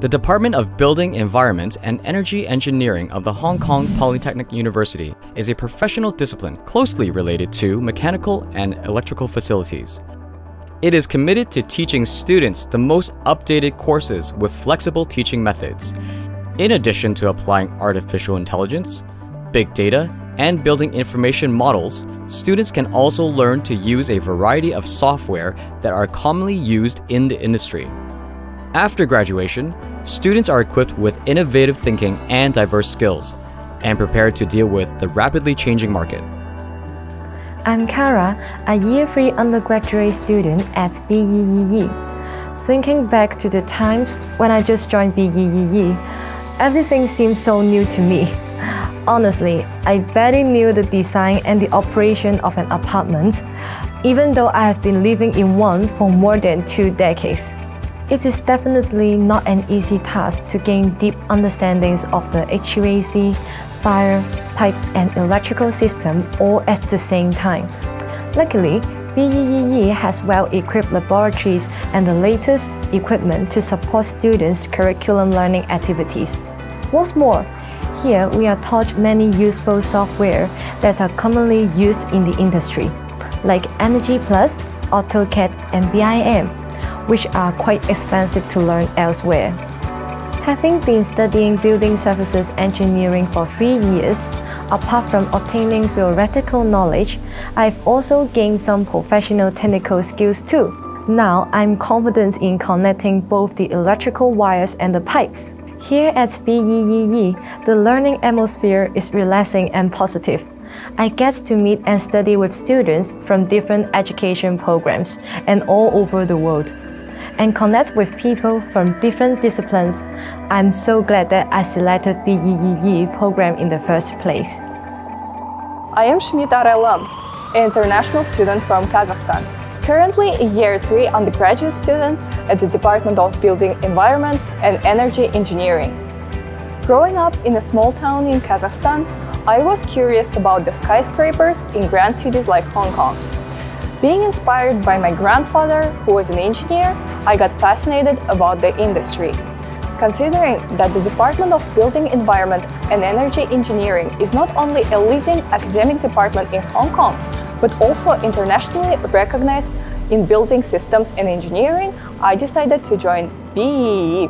The Department of Building Environment and Energy Engineering of the Hong Kong Polytechnic University is a professional discipline closely related to mechanical and electrical facilities. It is committed to teaching students the most updated courses with flexible teaching methods, in addition to applying artificial intelligence, big data, and building information models, students can also learn to use a variety of software that are commonly used in the industry. After graduation, students are equipped with innovative thinking and diverse skills, and prepared to deal with the rapidly changing market. I'm Kara, a year 3 undergraduate student at BEEE. Thinking back to the times when I just joined BEEE, everything seemed so new to me. Honestly, I barely knew the design and the operation of an apartment, even though I have been living in one for more than two decades. It is definitely not an easy task to gain deep understandings of the HVAC, fire, pipe and electrical system all at the same time. Luckily, BEEE has well-equipped laboratories and the latest equipment to support students' curriculum learning activities. What's more, here we are taught many useful software that are commonly used in the industry, like Energy Plus, AutoCAD and BIM, which are quite expensive to learn elsewhere. Having been studying building services engineering for three years, apart from obtaining theoretical knowledge, I've also gained some professional technical skills too. Now I'm confident in connecting both the electrical wires and the pipes. Here at BEEE, the learning atmosphere is relaxing and positive. I get to meet and study with students from different education programs and all over the world and connect with people from different disciplines. I'm so glad that I selected BEEE program in the first place. I am Shmita Arelam, an international student from Kazakhstan. Currently a year 3 undergraduate student at the Department of Building Environment and Energy Engineering. Growing up in a small town in Kazakhstan, I was curious about the skyscrapers in grand cities like Hong Kong. Being inspired by my grandfather, who was an engineer, I got fascinated about the industry. Considering that the Department of Building Environment and Energy Engineering is not only a leading academic department in Hong Kong, but also internationally recognized in building systems and engineering, I decided to join BEEE.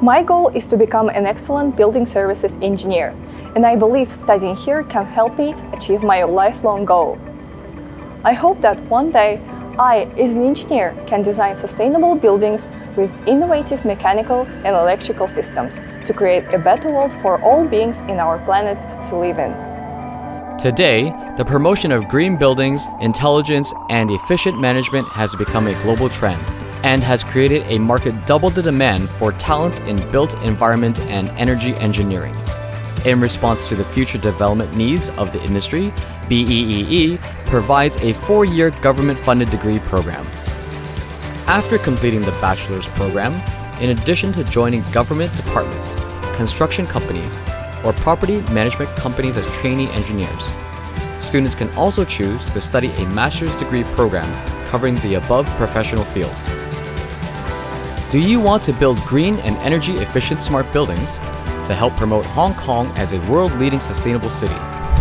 My goal is to become an excellent building services engineer, and I believe studying here can help me achieve my lifelong goal. I hope that one day I, as an engineer, can design sustainable buildings with innovative mechanical and electrical systems to create a better world for all beings in our planet to live in. Today, the promotion of green buildings, intelligence, and efficient management has become a global trend and has created a market double the demand for talents in built environment and energy engineering. In response to the future development needs of the industry, BEEE provides a four-year government-funded degree program. After completing the bachelor's program, in addition to joining government departments, construction companies, or property management companies as trainee engineers, students can also choose to study a master's degree program covering the above professional fields. Do you want to build green and energy efficient smart buildings? To help promote Hong Kong as a world-leading sustainable city.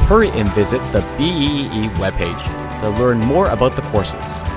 Hurry and visit the BEEE webpage to learn more about the courses.